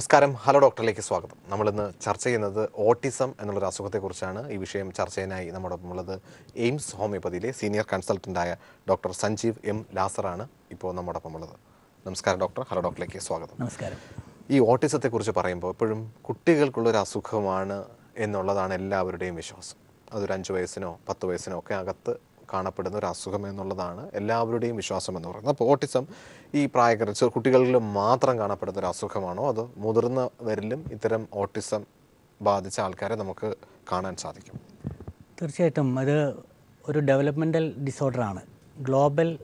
നമസ്കാരം. ഹലോ ഡോക്ടറിലേക്ക് സ്വാഗതം. നമ്മളിന്ന് ചർച്ച ചെയ്യുന്നത് ഓട്ടിസം എന്നുള്ളൊരു അസുഖത്തെക്കുറിച്ചാണ്. ഈ വിഷയം ചർച്ചയിനായി നമ്മോടൊപ്പം ഉള്ളത് എയിംസ് ഹോമിയോപ്പതിയിലെ സീനിയർ കൺസൾട്ടന്റായ ഡോക്ടർ സഞ്ജീവ് എം ലാസറാണ് ഇപ്പോൾ നമ്മോടൊപ്പം ഉള്ളത് നമസ്കാരം ഡോക്ടർ. ഹലോ ഡോക്ടറിലേക്ക് സ്വാഗതം. നമസ്കാരം. ഈ ഓട്ടിസത്തെക്കുറിച്ച് പറയുമ്പോൾ എപ്പോഴും കുട്ടികൾക്കുള്ളൊരു അസുഖമാണ് എന്നുള്ളതാണ് എല്ലാവരുടെയും വിശ്വാസം. അതൊരു അഞ്ച് വയസ്സിനോ പത്ത് വയസ്സിനോ ഒക്കെ അകത്ത് കാണപ്പെടുന്ന ഒരു അസുഖം എന്നുള്ളതാണ് എല്ലാവരുടെയും വിശ്വാസം എന്ന് പറയുന്നത്. അപ്പോൾ ഓട്ടിസം ഈ ചെറു കുട്ടികളിൽ മാത്രം കാണപ്പെടുന്ന ഒരു അസുഖമാണോ? അതോ മുതിർന്നവരിലും ഇത്തരം ഓട്ടിസം ബാധിച്ച ആൾക്കാരെ നമുക്ക് കാണാൻ സാധിക്കും? തീർച്ചയായിട്ടും. അത് ഒരു ഡെവലപ്മെന്റൽ ഡിസോർഡറാണ് ഗ്ലോബൽ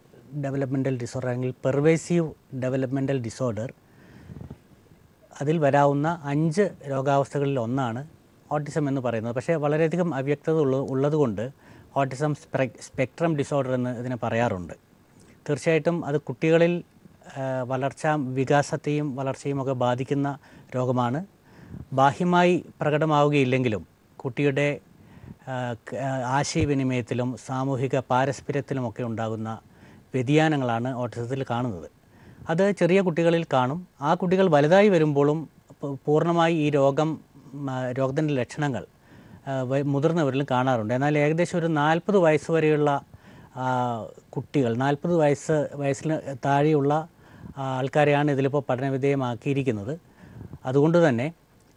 ഡെവലപ്മെന്റൽ ഡിസോർഡർ അല്ലെങ്കിൽ പെർവേസീവ് ഡെവലപ്മെന്റൽ ഡിസോർഡർ അതിൽ വരാവുന്ന അഞ്ച് രോഗാവസ്ഥകളിൽ ഒന്നാണ് ഓട്ടിസം എന്ന് പറയുന്നത്. പക്ഷേ വളരെയധികം അവ്യക്തത ഉള്ള ഉള്ളതുകൊണ്ട് ഓട്ടിസം സ്പെക്ട്രം ഡിസോർഡർ എന്ന് ഇതിനെ പറയാറുണ്ട്. തീർച്ചയായിട്ടും അത് കുട്ടികളിൽ വളർച്ചാ വികാസത്തെയും വളർച്ചയും ഒക്കെ ബാധിക്കുന്ന രോഗമാണ്. ബാഹ്യമായി പ്രകടമാവുകയില്ലെങ്കിലും കുട്ടിയുടെ ആശയവിനിമയത്തിലും സാമൂഹിക പാരസ്പര്യത്തിലുമൊക്കെ ഉണ്ടാകുന്ന വ്യതിയാനങ്ങളാണ് ഓട്ടിസത്തിൽ കാണുന്നത്. അത് ചെറിയ കുട്ടികളിൽ കാണും. ആ കുട്ടികൾ വലുതായി വരുമ്പോഴും പൂർണമായി ഈ രോഗം രോഗത്തിന്റെ ലക്ഷണങ്ങൾ മുതിർന്നവരിലും കാണാറുണ്ട്. എന്നാൽ ഏകദേശം ഒരു നാൽപ്പത് വയസ്സ് വരെയുള്ള കുട്ടികൾ നാൽപ്പത് വയസ്സ് വയസ്സിന് താഴെയുള്ള ആൾക്കാരെയാണ് ഇതിലിപ്പോൾ പഠനവിധേയമാക്കിയിരിക്കുന്നത്. അതുകൊണ്ട് തന്നെ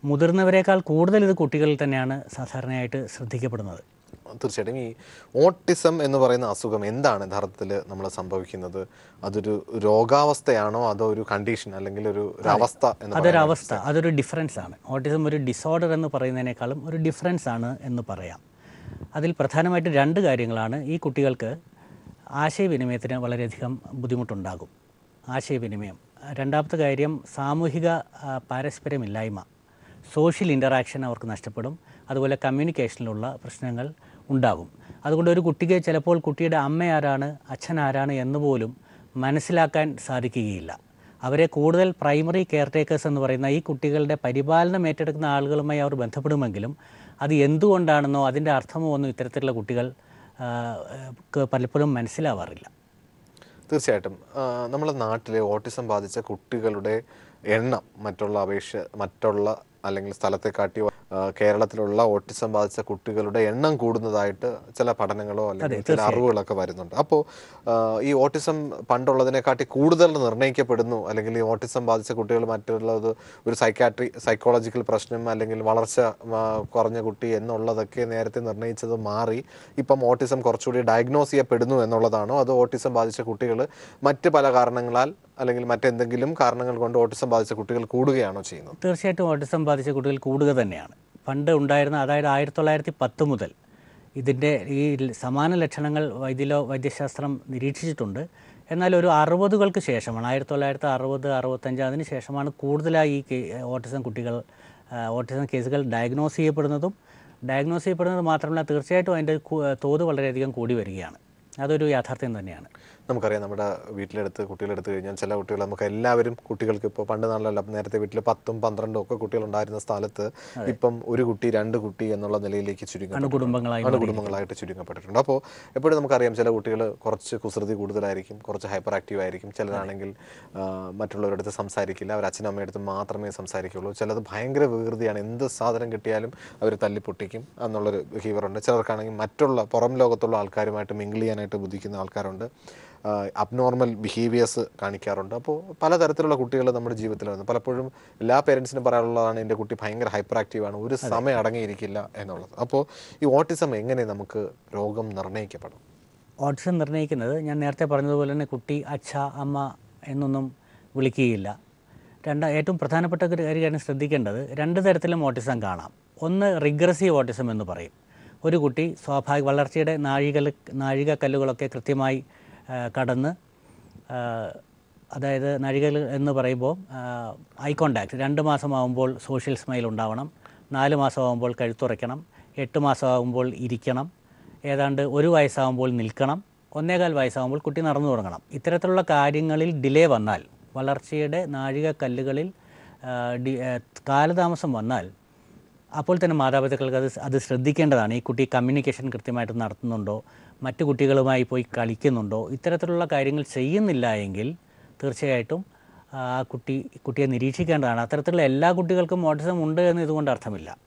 മുതിർന്നവരെക്കാൾ കൂടുതൽ ഇത് കുട്ടികളിൽ തന്നെയാണ് സാധാരണയായിട്ട് ശ്രദ്ധിക്കപ്പെടുന്നത്. തീർച്ചയായിട്ടും ഈ ഓട്ടിസം എന്ന് പറയുന്ന അസുഖം എന്താണ് യഥാർത്ഥത്തിൽ നമ്മൾ സംഭവിക്കുന്നത്? അതൊരു രോഗാവസ്ഥയാണോ? അതോ ഒരു കണ്ടീഷൻ അല്ലെങ്കിൽ ഒരു അവസ്ഥ അതൊരവസ്ഥ. അതൊരു അവസ്ഥ അതൊരു ഡിഫറൻസ് ആണ്. ഓട്ടിസം ഒരു ഡിസോർഡർ എന്ന് പറയുന്നതിനേക്കാളും ഒരു ഡിഫറൻസ് ആണ് എന്ന് പറയാം. അതിൽ പ്രധാനമായിട്ടും രണ്ട് കാര്യങ്ങളാണ്. ഈ കുട്ടികൾക്ക് ആശയവിനിമയത്തിന് വളരെയധികം ബുദ്ധിമുട്ടുണ്ടാകും. ആശയവിനിമയം. രണ്ടാമത്തെ കാര്യം സാമൂഹിക പാരസ്പര്യമില്ലായ്മ. സോഷ്യൽ ഇന്ററാക്ഷൻ അവർക്ക് നഷ്ടപ്പെടും. അതുപോലെ കമ്മ്യൂണിക്കേഷനിലുള്ള പ്രശ്നങ്ങൾ ഉണ്ടാകും. അതുകൊണ്ട് ഒരു കുട്ടിക്ക് ചിലപ്പോൾ കുട്ടിയുടെ അമ്മ ആരാണ് അച്ഛൻ ആരാണ് എന്ന് പോലും മനസ്സിലാക്കാൻ സാധിക്കുകയില്ല. അവരെ കൂടുതൽ പ്രൈമറി കെയർ ടേക്കേഴ്സ് എന്ന് പറയുന്ന ഈ കുട്ടികളുടെ പരിപാലനം ഏറ്റെടുക്കുന്ന ആളുകളുമായി അവർ ബന്ധപ്പെടുമെങ്കിലും അത് എന്തുകൊണ്ടാണെന്നോ അതിന്റെ അർത്ഥമോ ഒന്നും ഇത്തരത്തിലുള്ള കുട്ടികൾ പലപ്പോഴും മനസ്സിലാവാറില്ല. തീർച്ചയായിട്ടും. നമ്മുടെ നാട്ടിലെ ഓട്ടിസം ബാധിച്ച കുട്ടികളുടെ എണ്ണം മറ്റുള്ള അപേക്ഷ മറ്റുള്ള അല്ലെങ്കിൽ സ്ഥലത്തെ കാട്ടി കേരളത്തിലുള്ള ഓട്ടിസം ബാധിച്ച കുട്ടികളുടെ എണ്ണം കൂടുന്നതായിട്ട് ചില പഠനങ്ങളോ അല്ലെങ്കിൽ ചില അറിവുകളൊക്കെ വരുന്നുണ്ട്. അപ്പോൾ ഈ ഓട്ടിസം പണ്ടുള്ളതിനെക്കാട്ടി കൂടുതൽ നിർണയിക്കപ്പെടുന്നു അല്ലെങ്കിൽ ഈ ഓട്ടിസം ബാധിച്ച കുട്ടികൾ മറ്റുള്ളത് ഒരു സൈക്കാട്രി സൈക്കോളജിക്കൽ പ്രശ്നം അല്ലെങ്കിൽ വളർച്ച കുറഞ്ഞ കുട്ടി എന്നുള്ളതൊക്കെ നേരത്തെ നിർണയിച്ചത് മാറി. ഇപ്പം ഓട്ടിസം കുറച്ചുകൂടി ഡയഗ്നോസ് ചെയ്യപ്പെടുന്നു എന്നുള്ളതാണോ? അതോ ഓട്ടിസം ബാധിച്ച കുട്ടികൾ മറ്റ് പല കാരണങ്ങളാൽ അല്ലെങ്കിൽ മറ്റെന്തെങ്കിലും കാരണങ്ങൾ കൊണ്ട് ഓട്ടിസം ബാധിച്ച കുട്ടികൾ കൂടുകയാണോ ചെയ്യുന്നത്? തീർച്ചയായിട്ടും ഓട്ടിസം ബാധിച്ച കുട്ടികൾ കൂടുക തന്നെയാണ്. പണ്ട് ഉണ്ടായിരുന്ന അതായത് ആയിരത്തി തൊള്ളായിരത്തി പത്ത് മുതൽ ഇതിന്റെ ഈ സമാന ലക്ഷണങ്ങൾ വൈദ്യലോ വൈദ്യശാസ്ത്രം നിരീക്ഷിച്ചിട്ടുണ്ട്. എന്നാൽ ഒരു അറുപതുകൾക്ക് ശേഷമാണ് ആയിരത്തി തൊള്ളായിരത്തി അറുപത് അറുപത്തഞ്ച് അതിന് ശേഷമാണ് കൂടുതലായി ഈ ഓട്ടിസം കുട്ടികൾ ഓട്ടിസം കേസുകൾ ഡയഗ്നോസ് ചെയ്യപ്പെടുന്നതും ഡയഗ്നോസ് ചെയ്യപ്പെടുന്നത് മാത്രമല്ല തീർച്ചയായിട്ടും അതിന്റെ തോത് വളരെയധികം കൂടി വരികയാണ്. അതൊരു യാഥാർത്ഥ്യം തന്നെയാണ്. നമുക്കറിയാം നമ്മുടെ വീട്ടിലെടുത്ത് കുട്ടികളെടുത്ത് കഴിഞ്ഞാൽ ചില കുട്ടികൾ നമുക്ക് എല്ലാവരും കുട്ടികൾക്ക് ഇപ്പോൾ പണ്ട് നാളിലല്ല നേരത്തെ വീട്ടിൽ പത്തും പന്ത്രണ്ടും ഒക്കെ കുട്ടികൾ ഉണ്ടായിരുന്ന സ്ഥലത്ത് ഇപ്പം ഒരു കുട്ടി രണ്ട് കുട്ടി എന്നുള്ള നിലയിലേക്ക് ചുരുങ്ങി കുടുംബങ്ങളായി കുടുംബങ്ങളായിട്ട് ചുരുങ്ങപ്പെട്ടിട്ടുണ്ട്. അപ്പോൾ എപ്പോഴും നമുക്കറിയാം ചില കുട്ടികൾ കുറച്ച് കുസൃതി കൂടുതലായിരിക്കും കുറച്ച് ഹൈപ്പർ ആക്റ്റീവ് ആയിരിക്കും. ചിലരാണെങ്കിൽ മറ്റുള്ളവരുടെ അടുത്ത് സംസാരിക്കില്ല. അവർ അച്ഛനും അമ്മയുടെ അടുത്ത് മാത്രമേ സംസാരിക്കുള്ളൂ. ചിലത് ഭയങ്കര വികൃതിയാണ്. എന്ത് സാധനം കിട്ടിയാലും അവർ തല്ലിപ്പൊട്ടിക്കും എന്നുള്ളൊരു ബിഹേവിയർ ഉണ്ട്. ചിലർക്കാണെങ്കിൽ മറ്റുള്ള പുറം ലോകത്തുള്ള ആൾക്കാരുമായിട്ട് മിങ്കിൾ ചെയ്യാനായിട്ട് ബുദ്ധിക്കുന്ന ആൾക്കാരുണ്ട്. അബ്നോർമൽ ബിഹേവിയേഴ്സ് കാണിക്കാറുണ്ട്. അപ്പോൾ പലതരത്തിലുള്ള കുട്ടികൾ നമ്മുടെ ജീവിതത്തിൽ വന്നു. പലപ്പോഴും എല്ലാ പേരൻസിനും പറയാനുള്ളതാണ് എന്റെ കുട്ടി ഭയങ്കര ഹൈപ്പർ ആക്റ്റീവാണ് ഒരു സമയം അടങ്ങിയിരിക്കില്ല എന്നുള്ളത്. അപ്പോൾ ഈ ഓട്ടിസം എങ്ങനെ നമുക്ക് രോഗം നിർണയിക്കപ്പെടും? ഓട്ടിസം നിർണയിക്കുന്നത് ഞാൻ നേരത്തെ പറഞ്ഞതുപോലെ തന്നെ കുട്ടി അച്ഛ അമ്മ എന്നൊന്നും വിളിക്കുകയില്ല. രണ്ട് ഏറ്റവും പ്രധാനപ്പെട്ട ഒരു കാര്യം ശ്രദ്ധിക്കേണ്ടത് രണ്ട് തരത്തിലും ഓട്ടിസം കാണാം. ഒന്ന് റിഗ്രസീവ് ഓട്ടിസം എന്ന് പറയും. ഒരു കുട്ടി സ്വാഭാവിക വളർച്ചയുടെ നാഴിക നാഴികക്കല്ലുകളൊക്കെ കൃത്യമായി കടന്ന് അതായത് നഴികൾ എന്ന് പറയുമ്പോൾ ഐ കോണ്ടാക്ട് രണ്ട് മാസമാകുമ്പോൾ സോഷ്യൽ സ്മൈൽ ഉണ്ടാവണം. നാല് മാസമാകുമ്പോൾ കഴുത്തുറയ്ക്കണം. എട്ട് മാസമാകുമ്പോൾ ഇരിക്കണം. ഏതാണ്ട് ഒരു വയസ്സാകുമ്പോൾ നിൽക്കണം. ഒന്നേകാൽ വയസ്സാകുമ്പോൾ കുട്ടി നടന്നു തുടങ്ങണം. ഇത്തരത്തിലുള്ള കാര്യങ്ങളിൽ ഡിലേ വന്നാൽ വളർച്ചയുടെ നാഴികക്കല്ലുകളിൽ കാലതാമസം വന്നാൽ അപ്പോൾ തന്നെ മാതാപിതാക്കൾക്ക് അത് അത് ശ്രദ്ധിക്കേണ്ടതാണ്. ഈ കുട്ടി കമ്മ്യൂണിക്കേഷൻ കൃത്യമായിട്ട് നടത്തുന്നുണ്ടോ? മറ്റു കുട്ടികളുമായി പോയി കളിക്കുന്നുണ്ടോ? ഇത്തരത്തിലുള്ള കാര്യങ്ങൾ ചെയ്യുന്നില്ല എങ്കിൽ തീർച്ചയായിട്ടും ആ കുട്ടി കുട്ടിയെ നിരീക്ഷിക്കേണ്ടതാണ്. അത്തരത്തിലുള്ള എല്ലാ കുട്ടികൾക്കും ഓട്ടിസം ഉണ്ട് എന്ന് ഇതുകൊണ്ട് അർത്ഥമില്ല.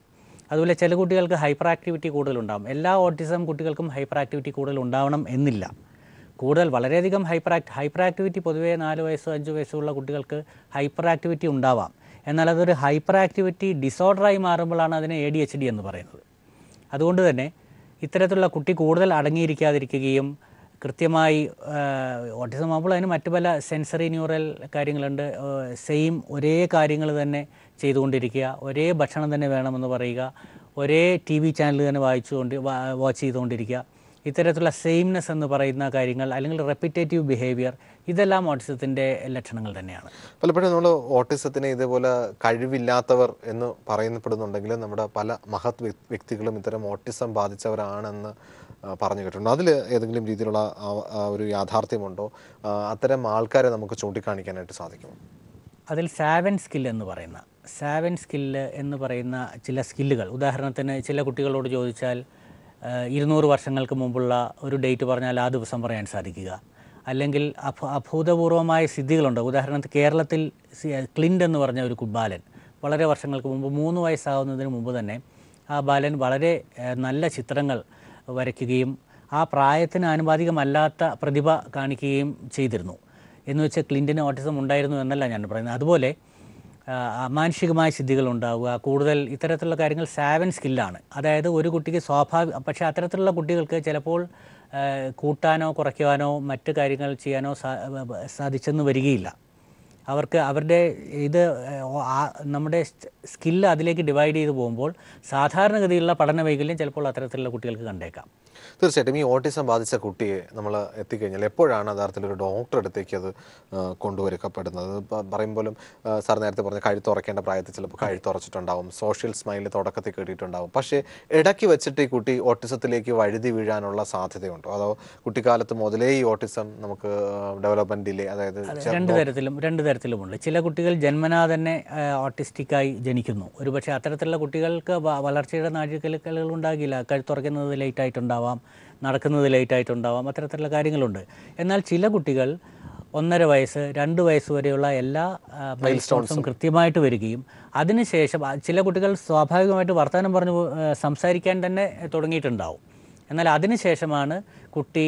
അതുപോലെ ചില കുട്ടികൾക്ക് ഹൈപ്പർ ആക്ടിവിറ്റി കൂടുതലുണ്ടാകും എല്ലാ ഓട്ടിസം കുട്ടികൾക്കും ഹൈപ്പർ ആക്ടിവിറ്റി കൂടുതൽ ഉണ്ടാവണം എന്നില്ല. കൂടുതൽ വളരെയധികം ഹൈപ്പർ ആക്ട് ഹൈപ്പർ ആക്ടിവിറ്റി പൊതുവേ നാല് വയസ്സോ അഞ്ച് വയസ്സോ ഉള്ള കുട്ടികൾക്ക് ഹൈപ്പർ ആക്ടിവിറ്റി ഉണ്ടാവാം. എന്നാൽ അതൊരു ഹൈപ്പർ ആക്ടിവിറ്റി ഡിസോർഡറായി മാറുമ്പോഴാണ് അതിനെ എ ഡി എച്ച് ഡി എന്ന് പറയുന്നത്. അതുകൊണ്ട് തന്നെ ഇത്തരത്തിലുള്ള കുട്ടി കൂടുതൽ അടങ്ങിയിരിക്കാതിരിക്കുകയും കൃത്യമായി ഓട്ടിസം ആകുമ്പോൾ അതിന് മറ്റു പല സെൻസറി ന്യൂറൽ കാര്യങ്ങളുണ്ട്. സെയിം ഒരേ കാര്യങ്ങൾ തന്നെ ചെയ്തുകൊണ്ടിരിക്കുക. ഒരേ ഭക്ഷണം തന്നെ വേണമെന്ന് പറയുക. ഒരേ ടി വി ചാനൽ തന്നെ വായിച്ചുകൊണ്ട് വാച്ച് ചെയ്തുകൊണ്ടിരിക്കുക. ഇത്തരത്തിലുള്ള സെയിംനെസ് എന്ന് പറയുന്ന കാര്യങ്ങൾ അല്ലെങ്കിൽ റെപ്പിറ്റേറ്റീവ് ബിഹേവിയർ ഇതെല്ലാം ഓട്ടിസത്തിന്റെ ലക്ഷണങ്ങൾ തന്നെയാണ്. പലപ്പോഴും നമ്മൾ ഓട്ടിസത്തിനെ ഇതേപോലെ കഴിവില്ലാത്തവർ എന്ന് പറയപ്പെടുന്നുണ്ടെങ്കിലും നമ്മുടെ പല മഹത് വ്യക്തികളും ഇത്തരം ഓട്ടിസം ബാധിച്ചവരാണെന്ന് പറഞ്ഞു കേട്ടിട്ടുണ്ട്. അതിൽ ഏതെങ്കിലും രീതിയിലുള്ള ഒരു യാഥാർത്ഥ്യമുണ്ടോ? അത്തരം ആൾക്കാരെ നമുക്ക് ചൂണ്ടിക്കാണിക്കാനായിട്ട് സാധിക്കും അതിൽ സാവൻ സ്കിൽ എന്ന് പറയുന്ന സാവൻ സ്കില്ല് എന്ന് പറയുന്ന ചില സ്കില്ലുകൾ ഉദാഹരണത്തിന് ചില കുട്ടികളോട് ചോദിച്ചാൽ ഇരുന്നൂറ് വർഷങ്ങൾക്ക് മുമ്പുള്ള ഒരു ഡേറ്റ് പറഞ്ഞാൽ ആ ദിവസം പറയാൻ സാധിക്കുക. അല്ലെങ്കിൽ അഭ അഭൂതപൂർവമായ സിദ്ധികളുണ്ട്. ഉദാഹരണത്തിന് കേരളത്തിൽ ക്ലിന്റ് എന്ന് പറഞ്ഞ ഒരു കുബാലൻ വളരെ വർഷങ്ങൾക്ക് മുമ്പ് മൂന്ന് വയസ്സാവുന്നതിന് മുമ്പ് തന്നെ ആ ബാലൻ വളരെ നല്ല ചിത്രങ്ങൾ വരയ്ക്കുകയും ആ പ്രായത്തിന് ആനുപാതികമല്ലാത്ത പ്രതിഭ കാണിക്കുകയും ചെയ്തിരുന്നു. എന്ന് വെച്ചാൽ ക്ലിന്റിന് ഓട്ടിസം ഉണ്ടായിരുന്നു എന്നല്ല ഞാൻ പറയുന്നത്. അതുപോലെ മാനുഷികമായ സിദ്ധികൾ ഉണ്ടാവുക കൂടുതൽ ഇത്തരത്തിലുള്ള കാര്യങ്ങൾ സാവൻ സ്കില്ലാണ്. അതായത് ഒരു കുട്ടിക്ക് സ്വാഭാവിക പക്ഷേ അത്തരത്തിലുള്ള കുട്ടികൾക്ക് ചിലപ്പോൾ കൂട്ടാനോ കുറയ്ക്കുവാനോ മറ്റ് കാര്യങ്ങൾ ചെയ്യാനോ സാധിച്ചെന്ന് വരികയില്ല. അവർക്ക് അവരുടെ ഇത് നമ്മുടെ സ്കില്ല് അതിലേക്ക് ഡിവൈഡ് ചെയ്ത് പോകുമ്പോൾ സാധാരണഗതിയിലുള്ള പഠന വൈകല്യം ചിലപ്പോൾ അത്തരത്തിലുള്ള കുട്ടികൾക്ക് കണ്ടേക്കാം. തീർച്ചയായിട്ടും ഈ ഓട്ടിസം ബാധിച്ച കുട്ടിയെ നമ്മൾ എത്തിക്കഴിഞ്ഞാൽ എപ്പോഴാണ് യഥാർത്ഥത്തിൽ ഒരു ഡോക്ടർ അടുത്തേക്ക് അത് കൊണ്ടുവരക്കപ്പെടുന്നത്? പറയുമ്പോലും സാർ നേരത്തെ പറഞ്ഞ കഴുത്തുറക്കേണ്ട പ്രായത്തിൽ ചിലപ്പോൾ കഴുത്തുറച്ചിട്ടുണ്ടാവും സോഷ്യൽ സ്മൈൽ തുടക്കത്തിൽ കേട്ടിട്ടുണ്ടാവും. പക്ഷേ ഇടയ്ക്ക് വെച്ചിട്ട് ഈ കുട്ടി ഓട്ടിസത്തിലേക്ക് വഴുതി വീഴാനുള്ള സാധ്യതയുണ്ടോ? അതോ കുട്ടിക്കാലത്ത് മുതലേ ഈ ഓട്ടിസം നമുക്ക് ഡെവലപ്മെന്റ് ഡിലേ അതായത് രണ്ട് തരത്തിലും രണ്ട് തരത്തിലുമുണ്ട്. ചില കുട്ടികൾ ജന്മനാ തന്നെ ഓട്ടിസ്റ്റിക്കായി ജനിക്കുന്നു. ഒരുപക്ഷെ അത്തരത്തിലുള്ള കുട്ടികൾക്ക് വളർച്ചയുടെ നാഴികക്കലുകൾ ഉണ്ടാകില്ല. കഴുത്തുറക്കുന്നത് ലേറ്റ് ആയിട്ടുണ്ടാവാം. നടക്കുന്നത് ലേറ്റായിട്ടുണ്ടാവാം അത്തരത്തിലുള്ള കാര്യങ്ങളുണ്ട്. എന്നാൽ ചില കുട്ടികൾ ഒന്നര വയസ്സ് രണ്ട് വയസ്സ് വരെയുള്ള എല്ലാ മൈൽ സ്റ്റോൺസും കൃത്യമായിട്ട് വരികയും അതിനുശേഷം ചില കുട്ടികൾ സ്വാഭാവികമായിട്ട് വർത്തമാനം പറഞ്ഞു സംസാരിക്കാൻ തന്നെ തുടങ്ങിയിട്ടുണ്ടാവും. എന്നാൽ അതിനുശേഷമാണ് കുട്ടി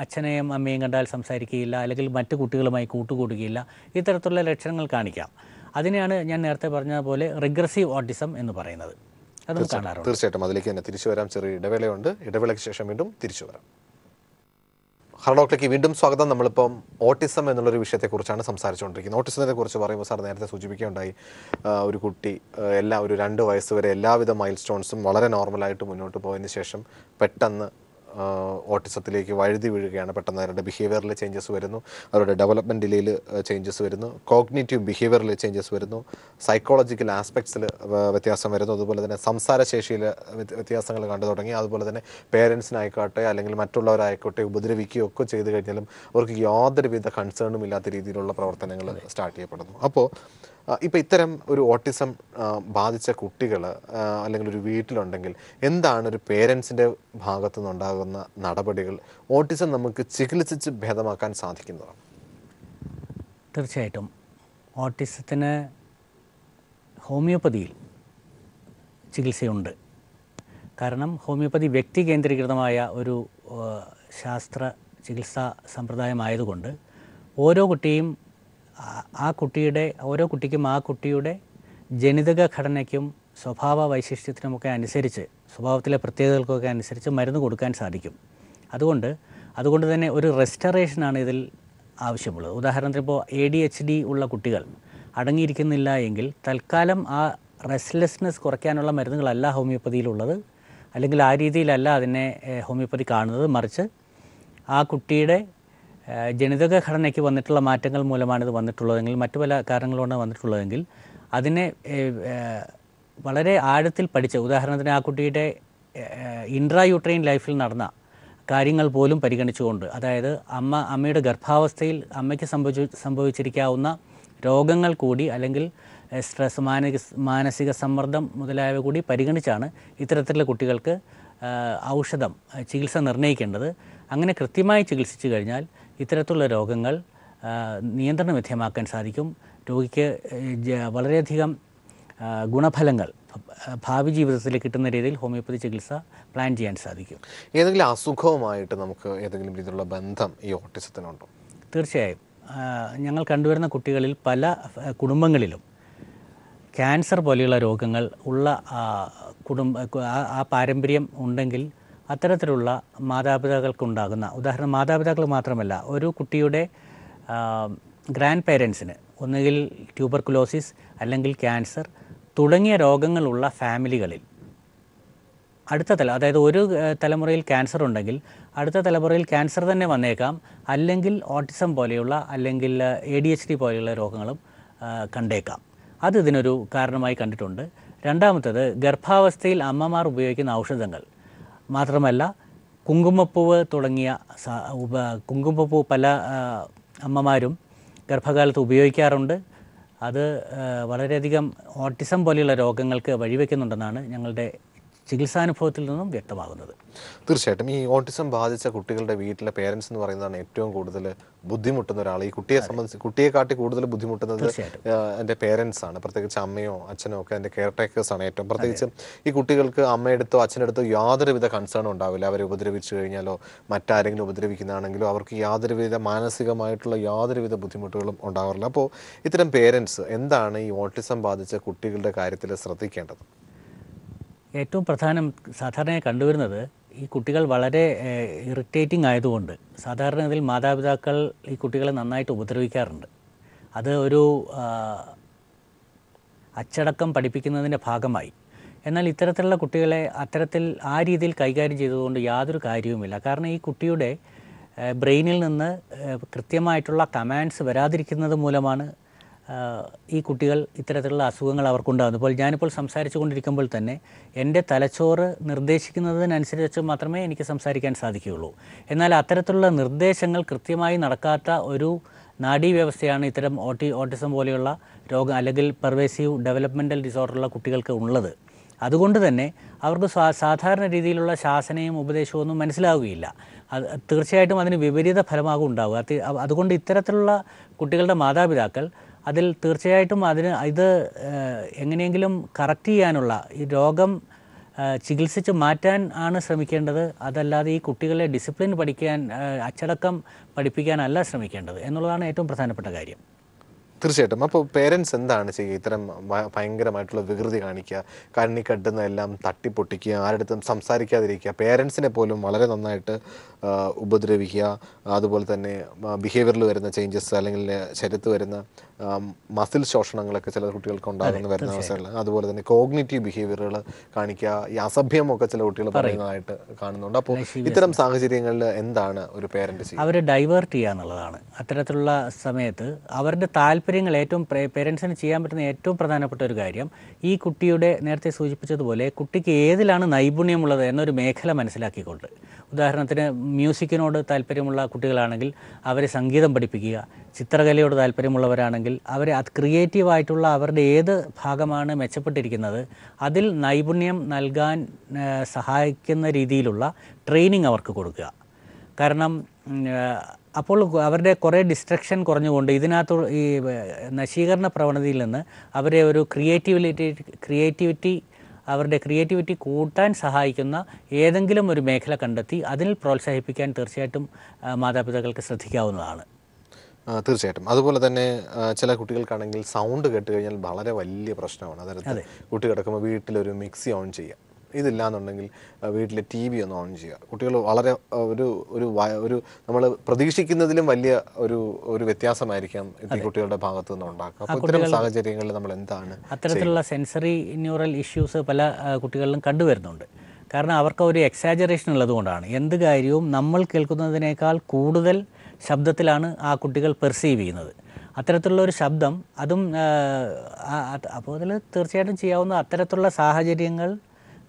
അച്ഛനെയും അമ്മയും കണ്ടാൽ സംസാരിക്കുകയില്ല അല്ലെങ്കിൽ മറ്റു കുട്ടികളുമായി കൂട്ടുകൂടുകയില്ല ഇത്തരത്തിലുള്ള ലക്ഷണങ്ങൾ കാണിക്കാം. അതിനെയാണ് ഞാൻ നേരത്തെ പറഞ്ഞ പോലെ റിഗ്രസീവ് ഓട്ടിസം എന്ന് പറയുന്നത്. അതും കാണാറുണ്ട്. തീർച്ചയായിട്ടും അതിലേക്ക് തന്നെ തിരിച്ചു വരാം. ചെറിയ ഇടവേളയുണ്ട്. ഇടവേളയ്ക്ക് ശേഷം വീണ്ടും തിരിച്ചു വരാം. ഹർഡോക്ലേക്ക് വീണ്ടും സ്വാഗതം. നമ്മളിപ്പം ഓട്ടിസം എന്നുള്ളൊരു വിഷയത്തെക്കുറിച്ചാണ് സംസാരിച്ചുകൊണ്ടിരിക്കുന്നത്. ഓട്ടിസത്തെ കുറിച്ച് പറയുമ്പോൾ സാർ നേരത്തെ സൂചിപ്പിക്കുകയുണ്ടായി ഒരു കുട്ടി എല്ലാ ഒരു രണ്ട് വയസ്സ് വരെ എല്ലാവിധ മൈൽ സ്റ്റോൺസും വളരെ നോർമലായിട്ട് മുന്നോട്ട് പോയതിന് ശേഷം പെട്ടെന്ന് ഓട്ടിസത്തിലേക്ക് വഴുതി വീഴുകയാണ്. പെട്ടെന്ന് അവരുടെ ബിഹേവിയറിൽ ചേഞ്ചസ് വരുന്നു. അവരുടെ ഡെവലപ്മെന്റ് ഡിലയിൽ ചേഞ്ചസ് വരുന്നു. കോഗ്നേറ്റീവ് ബിഹേവിയറിൽ ചേഞ്ചസ് വരുന്നു. സൈക്കോളജിക്കൽ ആസ്പെക്ട്സിൽ വ്യത്യാസം വരുന്നു. അതുപോലെ തന്നെ സംസാരശേഷിയിൽ വ്യത്യാസങ്ങൾ കണ്ടു തുടങ്ങി. അതുപോലെ തന്നെ പേരൻസിനായിക്കോട്ടെ അല്ലെങ്കിൽ മറ്റുള്ളവരായിക്കോട്ടെ ഉപദ്രവിക്കുകയോ ഒക്കെ ചെയ്തു കഴിഞ്ഞാലും അവർക്ക് യാതൊരുവിധ കൺസേണും ഇല്ലാത്ത രീതിയിലുള്ള പ്രവർത്തനങ്ങൾ സ്റ്റാർട്ട് ചെയ്യപ്പെടുന്നു. അപ്പോൾ ഇപ്പോൾ ഇത്തരം ഒരു ഓട്ടിസം ബാധിച്ച കുട്ടികൾ അല്ലെങ്കിൽ ഒരു വീട്ടിലുണ്ടെങ്കിൽ എന്താണ് ഒരു പേരൻസിന്റെ ഭാഗത്തു നിന്നുണ്ടാകുന്ന നടപടികൾ ഓട്ടിസം നമുക്ക് ചികിത്സിച്ച് ഭേദമാക്കാൻ സാധിക്കുന്നതാണ് തീർച്ചയായിട്ടും. ഓട്ടിസത്തിന് ഹോമിയോപ്പതിയിൽ ചികിത്സയുണ്ട്. കാരണം ഹോമിയോപ്പതി വ്യക്തി കേന്ദ്രീകൃതമായ ഒരു ശാസ്ത്ര ചികിത്സാ സമ്പ്രദായമായതുകൊണ്ട് ഓരോ കുട്ടിയും ആ- കുട്ടിയുടെ ഓരോ കുട്ടിക്കും ആ കുട്ടിയുടെ ജനിതക ഘടനയ്ക്കും സ്വഭാവ വൈശിഷ്ട്യത്തിനുമൊക്കെ അനുസരിച്ച് സ്വഭാവത്തിലെ പ്രത്യേകതകൾക്കൊക്കെ അനുസരിച്ച് മരുന്ന് കൊടുക്കാൻ സാധിക്കും. അതുകൊണ്ട് അതുകൊണ്ട് തന്നെ ഒരു റെസ്റ്ററേഷനാണ് ഇതിൽ ആവശ്യമുള്ളത്. ഉദാഹരണത്തിന് ഇപ്പോൾ എ ഡി എച്ച് ഡി ഉള്ള കുട്ടികൾ അടങ്ങിയിരിക്കുന്നില്ല എങ്കിൽ തൽക്കാലം ആ റെസ്റ്റ്ലെസ്നെസ് കുറയ്ക്കാനുള്ള മരുന്നുകളല്ല ഹോമിയോപ്പതിയിലുള്ളത്. അല്ലെങ്കിൽ ആ രീതിയിലല്ല അതിനെ ഹോമിയോപ്പതി കാണുന്നത്. മറിച്ച് ആ കുട്ടിയുടെ ജനിതക ഘടനയ്ക്ക് വന്നിട്ടുള്ള മാറ്റങ്ങൾ മൂലമാണ് ഇത് വന്നിട്ടുള്ളതെങ്കിൽ മറ്റു പല കാരണങ്ങൾ വന്നിട്ടുള്ളതെങ്കിൽ അതിനെ വളരെ ആഴത്തിൽ പഠിച്ച ഉദാഹരണത്തിന് ആ കുട്ടിയുടെ ഇൻട്രാ യൂട്രെയിൻ ലൈഫിൽ നടന്ന കാര്യങ്ങൾ പോലും പരിഗണിച്ചുകൊണ്ട് അതായത് അമ്മ അമ്മയുടെ ഗർഭാവസ്ഥയിൽ അമ്മയ്ക്ക് സംഭവിച്ചു സംഭവിച്ചിരിക്കാവുന്ന രോഗങ്ങൾ കൂടി അല്ലെങ്കിൽ സ്ട്രെസ് മാനസിക മാനസിക സമ്മർദ്ദം മുതലായവ കൂടി പരിഗണിച്ചാണ് ഇത്തരത്തിലുള്ള കുട്ടികൾക്ക് ഔഷധം ചികിത്സ നിർണയിക്കേണ്ടത് അങ്ങനെ കൃത്യമായി ചികിത്സിച്ചു കഴിഞ്ഞാൽ ഇത്തരത്തിലുള്ള രോഗങ്ങൾ നിയന്ത്രണ വിധേയമാക്കാൻ സാധിക്കും. രോഗിക്ക് വളരെയധികം ഗുണഫലങ്ങൾ ഭാവി ജീവിതത്തിൽ കിട്ടുന്ന രീതിയിൽ ഹോമിയോപ്പതി ചികിത്സ പ്ലാൻ ചെയ്യാൻ സാധിക്കും. ഏതെങ്കിലും അസുഖവുമായിട്ട് നമുക്ക് ഏതെങ്കിലും രീതിയിലുള്ള ബന്ധം ഈ ഓട്ടിസത്തിനുണ്ടോ? തീർച്ചയായും. ഞങ്ങൾ കണ്ടുവരുന്ന കുട്ടികളിൽ പല കുടുംബങ്ങളിലും ക്യാൻസർ പോലെയുള്ള രോഗങ്ങൾ ഉള്ള കുടുംബ ആ പാരമ്പര്യം ഉണ്ടെങ്കിൽ അത്തരത്തിലുള്ള മാതാപിതാക്കൾക്കുണ്ടാകുന്ന ഉദാഹരണം മാതാപിതാക്കൾ മാത്രമല്ല ഒരു കുട്ടിയുടെ ഗ്രാൻഡ് പേരൻസിന് ഒന്നുകിൽ ട്യൂബർക്കുലോസിസ് അല്ലെങ്കിൽ ക്യാൻസർ തുടങ്ങിയ രോഗങ്ങളുള്ള ഫാമിലികളിൽ അടുത്ത തല അതായത് ഒരു തലമുറയിൽ ക്യാൻസർ ഉണ്ടെങ്കിൽ അടുത്ത തലമുറയിൽ ക്യാൻസർ തന്നെ വന്നേക്കാം. അല്ലെങ്കിൽ ഓട്ടിസം പോലെയുള്ള അല്ലെങ്കിൽ എ ഡി എച്ച് ഡി പോലെയുള്ള രോഗങ്ങളും കണ്ടേക്കാം. അത് ഇതിനൊരു കാരണമായി കണ്ടിട്ടുണ്ട്. രണ്ടാമത്തത് ഗർഭാവസ്ഥയിൽ അമ്മമാർ ഉപയോഗിക്കുന്ന ഔഷധങ്ങൾ. മാത്രമല്ല കുങ്കുമപ്പൂവ് തുടങ്ങിയ ഉപ കുങ്കുമപ്പൂ പല അമ്മമാരും ഗർഭകാലത്ത് ഉപയോഗിക്കാറുണ്ട്. അത് വളരെയധികം ഓട്ടിസം പോലെയുള്ള രോഗങ്ങൾക്ക് വഴിവെക്കുന്നുണ്ടെന്നാണ് ഞങ്ങളുടെ ചികിത്സാനുഭവത്തിൽ നിന്നും വ്യക്തമാകുന്നത്. തീർച്ചയായിട്ടും. ഈ ഓട്ടിസം ബാധിച്ച കുട്ടികളുടെ വീട്ടിലെ പേരൻസ് എന്ന് പറയുന്നതാണ് ഏറ്റവും കൂടുതൽ ബുദ്ധിമുട്ടുന്ന ഒരാൾ. ഈ കുട്ടിയെ സംബന്ധിച്ച് കുട്ടിയെ കാട്ടി കൂടുതൽ ബുദ്ധിമുട്ടുന്നത്. എന്റെ പേരൻസ് ആണ്. പ്രത്യേകിച്ച് അമ്മയോ അച്ഛനോ ഒക്കെ എന്റെ കെയർ ടേക്കേഴ്സ് ആണ് ഏറ്റവും. പ്രത്യേകിച്ച് ഈ കുട്ടികൾക്ക് അമ്മയെടുത്തോ അച്ഛനെടുത്തോ യാതൊരുവിധ കൺസേണും ഉണ്ടാവില്ല. അവരെ ഉപദ്രവിച്ചു കഴിഞ്ഞാലോ മറ്റാരെങ്കിലും ഉപദ്രവിക്കുന്നതാണെങ്കിലോ അവർക്ക് യാതൊരുവിധ മാനസികമായിട്ടുള്ള യാതൊരുവിധ ബുദ്ധിമുട്ടുകളും ഉണ്ടാവാറില്ല. അപ്പോൾ ഇത്തരം പേരൻസ് എന്താണ് ഈ ഓട്ടിസം ബാധിച്ച കുട്ടികളുടെ കാര്യത്തിൽ ശ്രദ്ധിക്കേണ്ടത്? ഏറ്റവും പ്രധാനം സാധാരണയായി കണ്ടുവരുന്നത് ഈ കുട്ടികൾ വളരെ ഇറിറ്റേറ്റിംഗ് ആയതുകൊണ്ട് സാധാരണ ഇതിൽ മാതാപിതാക്കൾ ഈ കുട്ടികളെ നന്നായിട്ട് ഉപദ്രവിക്കാറുണ്ട്. അത് ഒരു അച്ചടക്കം പഠിപ്പിക്കുന്നതിന്റെ ഭാഗമായി. എന്നാൽ ഇത്തരത്തിലുള്ള കുട്ടികളെ അത്തരത്തിൽ ആ രീതിയിൽ കൈകാര്യം ചെയ്തതുകൊണ്ട് യാതൊരു കാര്യവുമില്ല. കാരണം ഈ കുട്ടിയുടെ ബ്രെയിനിൽ നിന്ന് കൃത്യമായിട്ടുള്ള കമാൻഡ്സ് വരാതിരിക്കുന്നത് മൂലമാണ് ഈ കുട്ടികൾ ഇത്തരത്തിലുള്ള അസുഖങ്ങൾ അവർക്കുണ്ടാകുന്നു. ഇപ്പോൾ ഞാനിപ്പോൾ സംസാരിച്ചു കൊണ്ടിരിക്കുമ്പോൾ തന്നെ എന്റെ തലച്ചോറ് നിർദ്ദേശിക്കുന്നതിനനുസരിച്ച് മാത്രമേ എനിക്ക് സംസാരിക്കാൻ സാധിക്കുകയുള്ളൂ. എന്നാൽ അത്തരത്തിലുള്ള നിർദ്ദേശങ്ങൾ കൃത്യമായി നടക്കാത്ത ഒരു നാഡീവ്യവസ്ഥയാണ് ഇത്തരം ഓട്ടി ഓട്ടിസം പോലെയുള്ള രോഗം അല്ലെങ്കിൽ പെർവേസീവ് ഡെവലപ്മെന്റൽ ഡിസോർഡറുള്ള കുട്ടികൾക്ക് ഉള്ളത്. അതുകൊണ്ട് തന്നെ അവർക്ക് സാധാരണ രീതിയിലുള്ള ശാസനയും ഉപദേശവും ഒന്നും മനസ്സിലാവുകയില്ല. അത് തീർച്ചയായിട്ടും അതിന് വിപരീത ഫലമാകും ഉണ്ടാവുക. അതുകൊണ്ട് ഇത്തരത്തിലുള്ള കുട്ടികളുടെ മാതാപിതാക്കൾ അതിൽ തീർച്ചയായിട്ടും അതിന് ഇത് എങ്ങനെയെങ്കിലും കറക്റ്റ് ചെയ്യാനുള്ള ഈ രോഗം ചികിത്സിച്ച് മാറ്റാൻ ആണ് ശ്രമിക്കേണ്ടത്. അതല്ലാതെ ഈ കുട്ടികളെ ഡിസിപ്ലിൻ പഠിക്കാൻ അച്ചടക്കം പഠിപ്പിക്കാനല്ല ശ്രമിക്കേണ്ടത് എന്നുള്ളതാണ് ഏറ്റവും പ്രധാനപ്പെട്ട കാര്യം. തീർച്ചയായിട്ടും. അപ്പോൾ പേരൻസ് എന്താണ് ചെയ്യുക? ഇത്തരം ഭയങ്കരമായിട്ടുള്ള വികൃതി കാണിക്കുക കണ്ണി കെട്ടുന്ന എല്ലാം തട്ടിപ്പൊട്ടിക്കുക ആരുടെടുത്തും സംസാരിക്കാതിരിക്കുക പേരൻസിനെ പോലും വളരെ നന്നായിട്ട് ഉപദ്രവിക്കുക അതുപോലെ തന്നെ ബിഹേവിയറിൽ വരുന്ന ചേഞ്ചസ് അല്ലെങ്കിൽ ശരീരത്ത് വരുന്ന മസിൽ ശോഷണങ്ങളൊക്കെ ചില കുട്ടികൾക്ക് ഉണ്ടാകുന്ന വരുന്ന അവസ്ഥകൾ അതുപോലെ തന്നെ കോഗ്നിറ്റീവ് ബിഹേവിയറുകൾ കാണിക്കുക ഈ അസഭ്യമൊക്കെ ചില കുട്ടികൾ പറയുന്നതായിട്ട് കാണുന്നുണ്ട്. അപ്പോൾ ഇത്തരം സാഹചര്യങ്ങളിൽ എന്താണ് ഒരു പേരന്റ് അവരെ ഡൈവേർട്ട് ചെയ്യുക എന്നുള്ളതാണ്. അത്തരത്തിലുള്ള സമയത്ത് അവരുടെ താല്പര്യങ്ങൾ ഏറ്റവും പേരൻസിന് ചെയ്യാൻ പറ്റുന്ന ഏറ്റവും പ്രധാനപ്പെട്ട ഒരു കാര്യം ഈ കുട്ടിയുടെ നേരത്തെ സൂചിപ്പിച്ചതുപോലെ കുട്ടിക്ക് ഏതിലാണ് നൈപുണ്യമുള്ളത് എന്നൊരു മേഖല മനസ്സിലാക്കിക്കൊണ്ട്. ഉദാഹരണത്തിന് മ്യൂസിക്കിനോട് താല്പര്യമുള്ള കുട്ടികളാണെങ്കിൽ അവരെ സംഗീതം പഠിപ്പിക്കുക ചിത്രകലയോട് താല്പര്യമുള്ളവരാണെങ്കിൽ അവരെ അത് ക്രിയേറ്റീവായിട്ടുള്ള അവരുടെ ഏത് ഭാഗമാണ് മെച്ചപ്പെട്ടിരിക്കുന്നത് അതിൽ നൈപുണ്യം നൽകാൻ സഹായിക്കുന്ന രീതിയിലുള്ള ട്രെയിനിങ് അവർക്ക് കൊടുക്കുക. കാരണം അപ്പോൾ അവരുടെ കുറേ ഡിസ്ട്രക്ഷൻ കുറഞ്ഞുകൊണ്ട് ഇതിനകത്ത് ഈ നശീകരണ പ്രവണതയിൽ നിന്ന് അവരെ ഒരു ക്രിയേറ്റിവിറ്റി ക്രിയേറ്റിവിറ്റി അവരുടെ ക്രിയേറ്റിവിറ്റി കൂട്ടാൻ സഹായിക്കുന്ന ഏതെങ്കിലും ഒരു മേഖല കണ്ടെത്തി അതിൽ പ്രോത്സാഹിപ്പിക്കാൻ തീർച്ചയായിട്ടും മാതാപിതാക്കൾക്ക് ശ്രദ്ധിക്കാവുന്നതാണ്. തീർച്ചയായിട്ടും. അതുപോലെ തന്നെ ചില കുട്ടികൾക്കാണെങ്കിൽ സൗണ്ട് കേട്ട് കഴിഞ്ഞാൽ വളരെ വലിയ പ്രശ്നമാണ്. അതായത് കുട്ടി കിടക്കുമ്പോൾ വീട്ടിലൊരു മിക്സി ഓൺ ചെയ്യുക ഇതില്ല എന്നുണ്ടെങ്കിൽ വീട്ടിലെ ടി വി ഒന്ന് ഓൺ ചെയ്യുക കുട്ടികൾ വളരെ ഒരു ഒരു ഒരു നമ്മൾ പ്രതീക്ഷിക്കുന്നതിലും വലിയ ഒരു ഒരു വ്യത്യാസമായിരിക്കാം ഈ കുട്ടികളുടെ ഭാഗത്തു നിന്ന് ഉണ്ടാക്കുക. അപ്പോൾ ഇത്തരം സാഹചര്യങ്ങളിൽ നമ്മൾ എന്താണ് അത്തരത്തിലുള്ള സെൻസറി ന്യൂറൽ ഇഷ്യൂസ് പല കുട്ടികളിലും കണ്ടുവരുന്നുണ്ട്. കാരണം അവർക്ക് ഒരു എക്സാജറേഷൻ ഉള്ളതുകൊണ്ടാണ്. എന്ത് കാര്യവും നമ്മൾ കേൾക്കുന്നതിനേക്കാൾ കൂടുതൽ ശബ്ദത്തിലാണ് ആ കുട്ടികൾ പെർസീവ് ചെയ്യുന്നത്. അത്തരത്തിലുള്ള ഒരു ശബ്ദം അതും അപ്പോൾ അതിൽ തീർച്ചയായിട്ടും ചെയ്യാവുന്ന അത്തരത്തിലുള്ള സാഹചര്യങ്ങൾ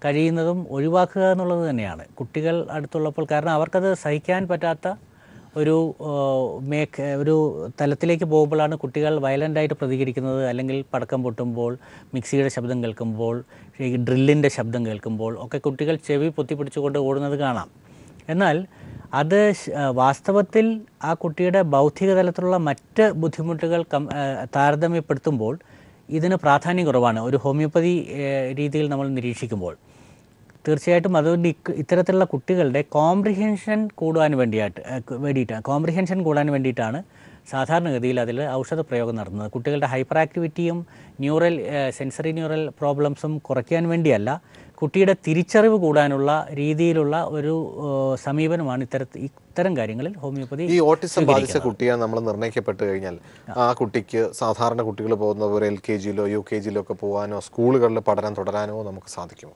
കഴിയുന്നതും ഒഴിവാക്കുക എന്നുള്ളത് തന്നെയാണ്. കുട്ടികൾ അടുത്തുള്ളപ്പോൾ കാരണം അവർക്കത് സഹിക്കാൻ പറ്റാത്ത ഒരു മേഖ ഒരു തലത്തിലേക്ക് പോകുമ്പോഴാണ് കുട്ടികൾ വയലന്റായിട്ട് പ്രതികരിക്കുന്നത്. അല്ലെങ്കിൽ പടക്കം പൊട്ടുമ്പോൾ മിക്സിയുടെ ശബ്ദം കേൾക്കുമ്പോൾ ഡ്രില്ലിന്റെ ശബ്ദം കേൾക്കുമ്പോൾ ഒക്കെ കുട്ടികൾ ചെവി പൊത്തിപ്പിടിച്ചുകൊണ്ട് ഓടുന്നത് കാണാം. എന്നാൽ അത് വാസ്തവത്തിൽ ആ കുട്ടിയുടെ ബൗദ്ധിക തലത്തിലുള്ള മറ്റ് ബുദ്ധിമുട്ടുകൾ താരതമ്യപ്പെടുത്തുമ്പോൾ ഇതിന് പ്രാധാന്യം കുറവാണ്. ഒരു ഹോമിയോപ്പതി രീതിയിൽ നമ്മൾ നിരീക്ഷിക്കുമ്പോൾ. തീർച്ചയായിട്ടും അതുകൊണ്ട് ഇത്തരത്തിലുള്ള കുട്ടികളുടെ കോംപ്രിഹെൻഷൻ കൂടുവാൻ വേണ്ടിയിട്ട് വേണ്ടിയിട്ടാണ് കോംപ്രിഹെൻഷൻ കൂടാൻ വേണ്ടിയിട്ടാണ് സാധാരണഗതിയിൽ അതിൽ ഔഷധ പ്രയോഗം നടത്തുന്നത്. കുട്ടികളുടെ ഹൈപ്പർ ആക്ടിവിറ്റിയും ന്യൂറൽ സെൻസറി ന്യൂറൽ പ്രോബ്ലംസും കുറയ്ക്കാൻ വേണ്ടിയല്ല കുട്ടിയുടെ തിരിച്ചറിവ് കൂടാനുള്ള രീതിയിലുള്ള ഒരു സമീപനമാണ് ഇത്തരത്തിൽ ഇത്തരം കാര്യങ്ങളിൽ ഹോമിയോപ്പതി ഈ ഓട്ടിസം ബാധിച്ച കുട്ടിയെ നമ്മൾ നിർണയിക്കപ്പെട്ട് കഴിഞ്ഞാൽ ആ. കുട്ടിക്ക് സാധാരണ കുട്ടികൾ പോകുന്ന പോലെ എൽ കെ ജിയിലോ യു കെ ജിയിലോ ഒക്കെ പോകാനോ സ്കൂളുകളിൽ പഠനം തുടരാനോ നമുക്ക് സാധിക്കുമോ?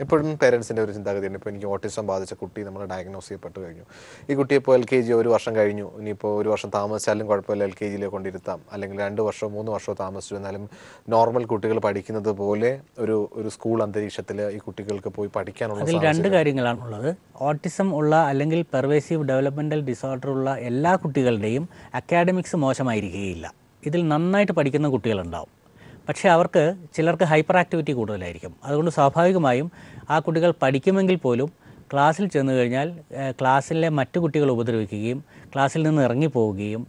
എപ്പോഴും പേരൻസിന്റെ ഒരു ചിന്താഗതിയാണ് ഇപ്പോൾ എനിക്ക് ഓട്ടിസം ബാധിച്ച കുട്ടി നമ്മൾ ഡയഗ്നോസ് ചെയ്യപ്പെട്ട് കഴിഞ്ഞു. ഈ കുട്ടി ഇപ്പോൾ എൽ കെ ജി ഒരു വർഷം കഴിഞ്ഞു. ഇനിയിപ്പോൾ ഒരു വർഷം താമസിച്ചാലും കുഴപ്പമില്ല. എൽ കെ ജിയിലെ കൊണ്ടിരുത്താം. അല്ലെങ്കിൽ രണ്ട് വർഷമോ മൂന്ന് വർഷമോ താമസിച്ചു എന്നാലും നോർമൽ കുട്ടികൾ പഠിക്കുന്നത് പോലെ ഒരു ഒരു സ്കൂൾ അന്തരീക്ഷത്തിൽ ഈ കുട്ടികൾക്ക് പോയി പഠിക്കാനുള്ള അതിൽ രണ്ട് കാര്യങ്ങളാണുള്ളത്. ഓട്ടിസം ഉള്ള അല്ലെങ്കിൽ പെർവേസീവ് ഡെവലപ്മെന്റൽ ഡിസോർഡർ ഉള്ള എല്ലാ കുട്ടികളുടെയും അക്കാഡമിക്സ് മോശമായിരിക്കുകയില്ല. ഇതിൽ നന്നായിട്ട് പഠിക്കുന്ന കുട്ടികളുണ്ടാവും. പക്ഷേ അവർക്ക് ചിലർക്ക് ഹൈപ്പർ ആക്ടിവിറ്റി കൂടുതലായിരിക്കും. അതുകൊണ്ട് സ്വാഭാവികമായും ആ കുട്ടികൾ പഠിക്കുമെങ്കിൽ പോലും ക്ലാസ്സിൽ ചെന്ന് കഴിഞ്ഞാൽ ക്ലാസ്സിലെ മറ്റു കുട്ടികൾ ഉപദ്രവിക്കുകയും ക്ലാസ്സിൽ നിന്ന് ഇറങ്ങിപ്പോവുകയും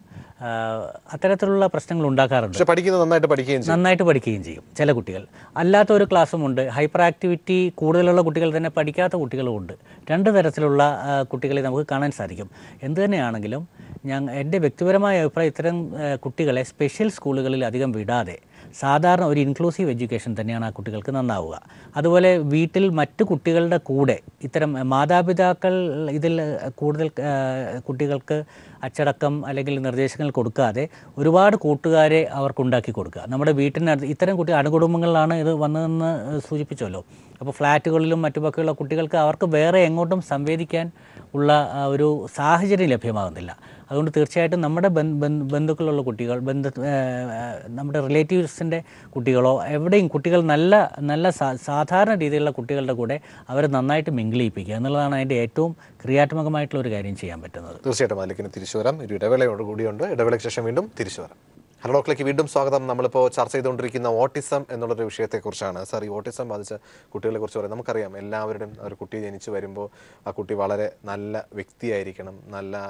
അത്തരത്തിലുള്ള പ്രശ്നങ്ങൾ ഉണ്ടാക്കാറുണ്ട്. പക്ഷെ പഠിക്കുന്നത് നന്നായിട്ട് പഠിക്കുകയും ചെയ്യും. നന്നായിട്ട് പഠിക്കുകയും ചെയ്യും ചില കുട്ടികൾ. അല്ലാത്ത ഒരു ക്ലാസ്സുമുണ്ട് ഹൈപ്പർ ആക്ടിവിറ്റി കൂടുതലുള്ള കുട്ടികൾ തന്നെ പഠിക്കാത്ത കുട്ടികളും ഉണ്ട്. രണ്ട് തരത്തിലുള്ള കുട്ടികളെ നമുക്ക് കാണാൻ സാധിക്കും. എന്തു തന്നെയാണെങ്കിലും ഞാൻ എന്റെ വ്യക്തിപരമായ അഭിപ്രായം ഇത്തരം കുട്ടികളെ സ്പെഷ്യൽ സ്കൂളുകളിൽ അധികം വിടാതെ സാധാരണ ഒരു ഇൻക്ലൂസീവ് എഡ്യൂക്കേഷൻ തന്നെയാണ് ആ കുട്ടികൾക്ക് നന്നാവുക. അതുപോലെ വീട്ടിൽ മറ്റു കുട്ടികളുടെ കൂടെ ഇത്തരം മാതാപിതാക്കൾ ഇതിൽ കൂടുതൽ കുട്ടികൾക്ക് അച്ചടക്കം അല്ലെങ്കിൽ നിർദ്ദേശങ്ങൾ കൊടുക്കാതെ ഒരുപാട് കൂട്ടുകാരെ അവർക്കുണ്ടാക്കി കൊടുക്കുക. നമ്മുടെ വീട്ടിനടുത്ത് ഇത്തരം കുട്ടി അണുകുടുംബങ്ങളിലാണ് ഇത് വന്നതെന്ന് സൂചിപ്പിച്ചല്ലോ. അപ്പോൾ ഫ്ലാറ്റുകളിലും മറ്റു ബാക്കിയുള്ള കുട്ടികൾക്ക് അവർക്ക് വേറെ എങ്ങോട്ടും സംവേദിക്കാൻ ഉള്ള ഒരു സാഹചര്യം ലഭ്യമാകുന്നില്ല. അതുകൊണ്ട് തീർച്ചയായിട്ടും നമ്മുടെ ബന്ധ- ബന്ധ- ബന്ധുക്കളുള്ള കുട്ടികൾ ബന്ധ നമ്മുടെ റിലേറ്റീവ്സിന്റെ കുട്ടികളോ എവിടെയും കുട്ടികൾ നല്ല നല്ല സാധാരണ രീതിയിലുള്ള കുട്ടികളുടെ കൂടെ അവരെ നന്നായിട്ട് മിങ്കിളിയിപ്പിക്കുക എന്നുള്ളതാണ് അതിന്റെ ഏറ്റവും ക്രിയാത്മകമായിട്ടുള്ള ഒരു കാര്യം ചെയ്യാൻ പറ്റുന്നത്. തീർച്ചയായിട്ടും അതിലേക്ക് തിരിച്ചു വരാം. ഒരു ഇടവേളയോട് കൂടിയുണ്ട് ഇടവേളയ്ക്ക് ശേഷം വീണ്ടും തിരിച്ചു വരാം. ഹലോ ഡോക്ടറിലേക്ക് വീണ്ടും സ്വാഗതം. നമ്മളിപ്പോൾ ചർച്ച ചെയ്തുകൊണ്ടിരിക്കുന്ന ഓട്ടിസം എന്നുള്ളൊരു വിഷയത്തെക്കുറിച്ചാണ്. സാർ ഈ ഓട്ടിസം ബാധിച്ച കുട്ടികളെ കുറിച്ച് പറയാം. നമുക്കറിയാം എല്ലാവരുടെയും ഒരു കുട്ടി ജനിച്ചു വരുമ്പോൾ ആ കുട്ടി വളരെ നല്ല വ്യക്തിയായിരിക്കണം. നല്ല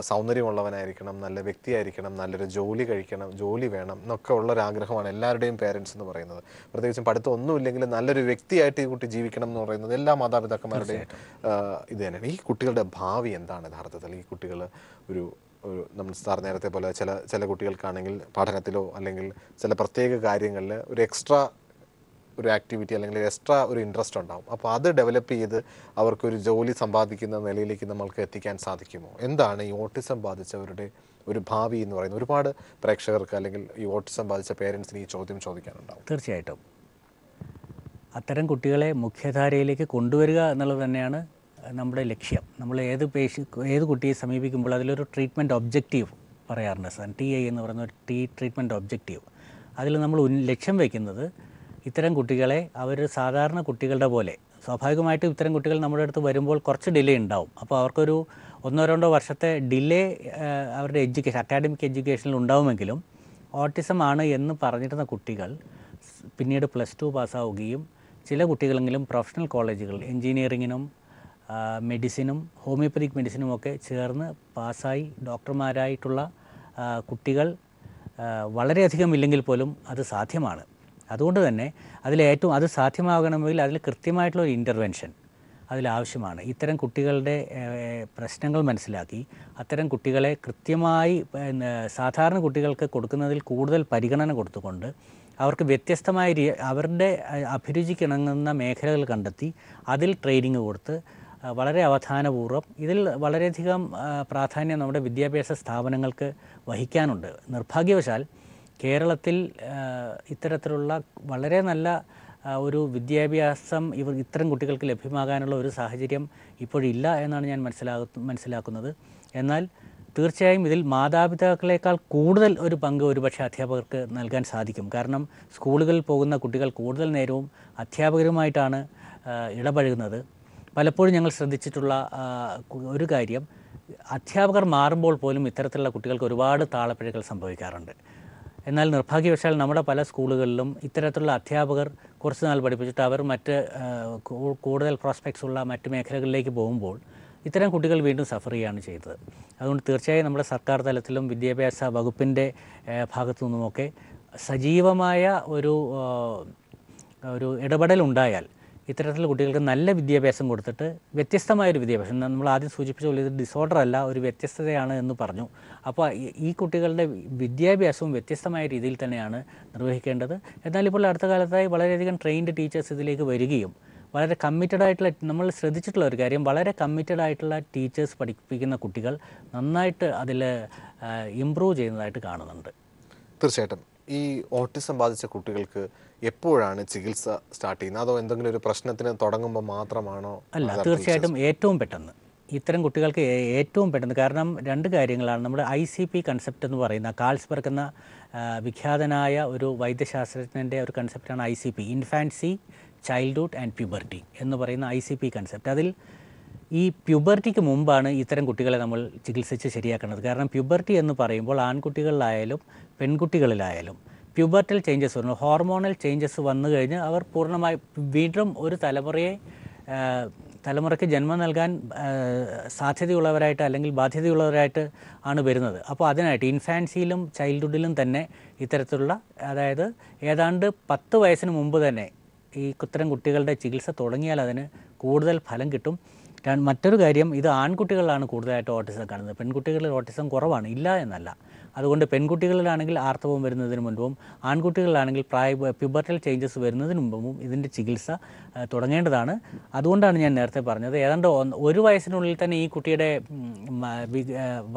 സൗന്ദര്യമുള്ളവനായിരിക്കണം. നല്ല വ്യക്തിയായിരിക്കണം. നല്ലൊരു ജോലി കഴിക്കണം. ജോലി വേണം എന്നൊക്കെ ഉള്ളൊരു ആഗ്രഹമാണ് എല്ലാവരുടെയും പേരൻസ് എന്ന് പറയുന്നത്. പ്രത്യേകിച്ചും പഠിത്തം ഒന്നുമില്ലെങ്കിലും നല്ലൊരു വ്യക്തിയായിട്ട് ഈ കുട്ടി ജീവിക്കണം എന്ന് പറയുന്നത് എല്ലാ മാതാപിതാക്കന്മാരുടെയും ഇത് തന്നെയാണ്. ഈ കുട്ടികളുടെ ഭാവി എന്താണ് യഥാർത്ഥത്തിൽ? ഈ കുട്ടികൾ ഒരു ഒരു നമ്മൾ സാർ നേരത്തെ പോലെ ചില ചില കുട്ടികൾക്കാണെങ്കിൽ പഠനത്തിലോ അല്ലെങ്കിൽ ചില പ്രത്യേക കാര്യങ്ങളിൽ ഒരു എക്സ്ട്രാ ഒരു ആക്ടിവിറ്റി അല്ലെങ്കിൽ എക്സ്ട്രാ ഒരു ഇൻട്രസ്റ്റ് ഉണ്ടാകും അപ്പോൾ അത് ഡെവലപ്പ് ചെയ്ത് അവർക്കൊരു ജോലി സമ്പാദിക്കുന്ന നിലയിലേക്ക് നമ്മൾക്ക് എത്തിക്കാൻ സാധിക്കുമോ? എന്താണ് ഈ ഓട്ടിസം ബാധിച്ചവരുടെ ഒരു ഭാവി എന്ന് പറയുന്നത്? ഒരുപാട് പ്രേക്ഷകർക്ക് അല്ലെങ്കിൽ ഈ ഓട്ടിസം ബാധിച്ച പേരൻസിന് ഈ ചോദ്യം ചോദിക്കാനുണ്ടാവും. തീർച്ചയായിട്ടും. അത്തരം കുട്ടികളെ മുഖ്യധാരയിലേക്ക് കൊണ്ടുവരിക എന്നുള്ളത് തന്നെയാണ് നമ്മുടെ ലക്ഷ്യം. നമ്മൾ ഏത് പേഷ്യ ഏത് കുട്ടിയെ സമീപിക്കുമ്പോൾ അതിലൊരു ട്രീറ്റ്മെന്റ് ഒബ്ജക്റ്റീവ് പറയാറുണ്ട്. സാർ ടി ഐ എന്ന് പറയുന്ന ഒരു ടി ട്രീറ്റ്മെന്റ് ഒബ്ജക്റ്റീവ് അതിൽ നമ്മൾ ലക്ഷ്യം വയ്ക്കുന്നത് ഇത്തരം കുട്ടികളെ അവർ സാധാരണ കുട്ടികളുടെ പോലെ സ്വാഭാവികമായിട്ടും ഇത്തരം കുട്ടികൾ നമ്മുടെ അടുത്ത് വരുമ്പോൾ കുറച്ച് ഡിലേ ഉണ്ടാവും. അപ്പോൾ അവർക്കൊരു ഒന്നോ രണ്ടോ വർഷത്തെ ഡിലേ അവരുടെ എഡ്യൂക്കേഷൻ അക്കാഡമിക് എഡ്യൂക്കേഷനിൽ ഉണ്ടാവുമെങ്കിലും ഓട്ടിസം ആണ് എന്ന് പറഞ്ഞിരുന്ന കുട്ടികൾ പിന്നീട് പ്ലസ് ടു പാസ്സാവുകയും ചില കുട്ടികളെങ്കിലും പ്രൊഫഷണൽ കോളേജുകൾ എൻജിനീയറിങ്ങിനും മെഡിസിനും ഹോമിയോപ്പതിക് മെഡിസിനും ഒക്കെ ചേർന്ന് പാസ്സായി ഡോക്ടർമാരായിട്ടുള്ള കുട്ടികൾ വളരെയധികം ഇല്ലെങ്കിൽ പോലും അത് സാധ്യമാണ്. അതുകൊണ്ട് തന്നെ അതിലേറ്റവും അത് സാധ്യമാകണമെങ്കിൽ അതിൽ കൃത്യമായിട്ടുള്ള ഒരു ഇന്റർവെൻഷൻ അതിലാവശ്യമാണ്. ഇത്തരം കുട്ടികളുടെ പ്രശ്നങ്ങൾ മനസ്സിലാക്കി അത്തരം കുട്ടികളെ കൃത്യമായി സാധാരണ കുട്ടികൾക്ക് കൊടുക്കുന്നതിൽ കൂടുതൽ പരിഗണന കൊടുത്തുകൊണ്ട് അവർക്ക് വ്യത്യസ്തമായ അവരുടെ അഭിരുചിക്കിണങ്ങുന്ന മേഖലകൾ കണ്ടെത്തി അതിൽ ട്രെയിനിങ് കൊടുത്ത് വളരെ അവധാനപൂർവം ഇതിൽ വളരെയധികം പ്രാധാന്യം നമ്മുടെ വിദ്യാഭ്യാസ സ്ഥാപനങ്ങൾക്ക് വഹിക്കാനുണ്ട്. നിർഭാഗ്യവശാൽ കേരളത്തിൽ ഇത്തരത്തിലുള്ള വളരെ നല്ല ഒരു വിദ്യാഭ്യാസം ഇവർ ഇത്തരം കുട്ടികൾക്ക് ലഭ്യമാകാനുള്ള ഒരു സാഹചര്യം ഇപ്പോഴില്ല എന്നാണ് ഞാൻ മനസ്സിലാകു മനസ്സിലാക്കുന്നത്. എന്നാൽ തീർച്ചയായും ഇതിൽ മാതാപിതാക്കളെക്കാൾ കൂടുതൽ ഒരു പങ്ക് ഒരുപക്ഷെ അധ്യാപകർക്ക് നൽകാൻ സാധിക്കും. കാരണം സ്കൂളുകളിൽ പോകുന്ന കുട്ടികൾ കൂടുതൽ നേരവും അധ്യാപകരുമായിട്ടാണ് ഇടപഴകുന്നത്. പലപ്പോഴും ഞങ്ങൾ ശ്രദ്ധിച്ചിട്ടുള്ള ഒരു കാര്യം. അധ്യാപകർ മാറുമ്പോൾ പോലും ഇത്തരത്തിലുള്ള കുട്ടികൾക്ക് ഒരുപാട് താളപ്പിഴകൾ സംഭവിക്കാറുണ്ട്. എന്നാൽ നിർഭാഗ്യവശാൽ നമ്മുടെ പല സ്കൂളുകളിലും ഇത്തരത്തിലുള്ള അധ്യാപകർ കുറച്ച് നാൾ പഠിപ്പിച്ചിട്ട് അവർ മറ്റ് കൂടുതൽ പ്രോസ്പെക്ട്സ് ഉള്ള മറ്റ് മേഖലകളിലേക്ക് പോകുമ്പോൾ ഇത്തരം കുട്ടികൾ വീണ്ടും സഫർ ചെയ്യുകയാണ് ചെയ്തത്. അതുകൊണ്ട് തീർച്ചയായും നമ്മുടെ സർക്കാർ തലത്തിലും വിദ്യാഭ്യാസ വകുപ്പിന്റെ ഭാഗത്തു നിന്നുമൊക്കെ സജീവമായ ഒരു ഒരു ഇടപെടൽ ഉണ്ടായാൽ ഇത്തരത്തിലുള്ള കുട്ടികൾക്ക് നല്ല വിദ്യാഭ്യാസം കൊടുത്തിട്ട് വ്യത്യസ്തമായ ഒരു വിദ്യാഭ്യാസം നമ്മൾ ആദ്യം സൂചിപ്പിച്ച പോലെ ഇത് ഡിസോർഡർ അല്ല ഒരു വ്യത്യസ്തതയാണ് എന്ന് പറഞ്ഞു. അപ്പോൾ ഈ- ഈ കുട്ടികളുടെ വിദ്യാഭ്യാസവും വ്യത്യസ്തമായ രീതിയിൽ തന്നെയാണ് നിർവഹിക്കേണ്ടത്. എന്നാൽ ഇപ്പോൾ അടുത്ത കാലത്തായി വളരെയധികം ട്രെയിൻഡ് ടീച്ചേഴ്സ് ഇതിലേക്ക് വരികയും വളരെ കമ്മിറ്റഡ് ആയിട്ടുള്ള നമ്മൾ ശ്രദ്ധിച്ചിട്ടുള്ള ഒരു കാര്യം വളരെ കമ്മിറ്റഡ് ആയിട്ടുള്ള ടീച്ചേഴ്സ് പഠിപ്പിക്കുന്ന കുട്ടികൾ നന്നായിട്ട് അതിൽ ഇമ്പ്രൂവ് ചെയ്യുന്നതായിട്ട് കാണുന്നുണ്ട്. തീർച്ചയായിട്ടും. ഈ ഓട്ടിസം ബാധിച്ച കുട്ടികൾക്ക് എപ്പോഴാണ് ചികിത്സ സ്റ്റാർട്ട് ചെയ്യുന്നത്? അതോ എന്തെങ്കിലും ഒരു പ്രശ്നത്തിന് തുടങ്ങുമ്പോൾ മാത്രമാണോ അല്ല തീർച്ചയായിട്ടും ഏറ്റവും പെട്ടെന്ന്. ഇത്തരം കുട്ടികൾക്ക് ഏറ്റവും പെട്ടെന്ന്. കാരണം രണ്ട് കാര്യങ്ങളാണ്. നമ്മുടെ ഐ സി പി കൺസെപ്റ്റ് എന്ന് പറയുന്ന കാൾസ്ബർഗ് എന്ന വിഖ്യാതനായ ഒരു വൈദ്യശാസ്ത്രജ്ഞന്റെ ഒരു കൺസെപ്റ്റാണ് I C P. Infancy childhood and puberty എന്ന് പറയുന്ന ഐ സി പി കൺസെപ്റ്റ് അതിൽ ഈ പ്യൂബർട്ടിക്ക് മുമ്പാണ് ഇത്തരം കുട്ടികളെ നമ്മൾ ചികിത്സിച്ച് ശരിയാക്കേണ്ടത് കാരണം പ്യൂബർട്ടി എന്ന് പറയുമ്പോൾ ആൺകുട്ടികളിലായാലും പെൺകുട്ടികളിലായാലും പ്യൂബർട്ടൽ ചേഞ്ചസ് വരുന്നു ഹോർമോണൽ ചേഞ്ചസ് വന്നു കഴിഞ്ഞ് അവർ പൂർണമായി വീണ്ടും ഒരു തലമുറയെ തലമുറയ്ക്ക് ജന്മം നൽകാൻ സാധ്യതയുള്ളവരായിട്ട് അല്ലെങ്കിൽ ബാധ്യതയുള്ളവരായിട്ട് ആണ് വരുന്നത്. അപ്പോൾ അതിനായിട്ട് ഇൻഫാൻസിയിലും ചൈൽഡ്ഹുഡിലും തന്നെ ഇത്തരത്തിലുള്ള അതായത് ഏതാണ്ട് പത്ത് വയസ്സിന് മുമ്പ് തന്നെ ഈ ഇത്തരം കുട്ടികളുടെ ചികിത്സ തുടങ്ങിയാൽ അതിന് കൂടുതൽ ഫലം കിട്ടും. മറ്റൊരു കാര്യം ഇത് ആൺകുട്ടികളിലാണ് കൂടുതലായിട്ട് ഓട്ടിസം കാണുന്നത്. പെൺകുട്ടികളിൽ ഓട്ടിസം കുറവാണ് ഇല്ല എന്നല്ല. അതുകൊണ്ട് പെൺകുട്ടികളിലാണെങ്കിൽ ആർത്തവം വരുന്നതിന് മുൻപും ആൺകുട്ടികളിലാണെങ്കിൽ പ്രായ പ്യൂബർട്ടൽ ചേഞ്ചസ് വരുന്നതിന് മുമ്പും ഇതിന്റെ ചികിത്സ തുടങ്ങേണ്ടതാണ്. അതുകൊണ്ടാണ് ഞാൻ നേരത്തെ പറഞ്ഞത്. ഏതാണ്ട് ഒരു വയസ്സിനുള്ളിൽ തന്നെ ഈ കുട്ടിയുടെ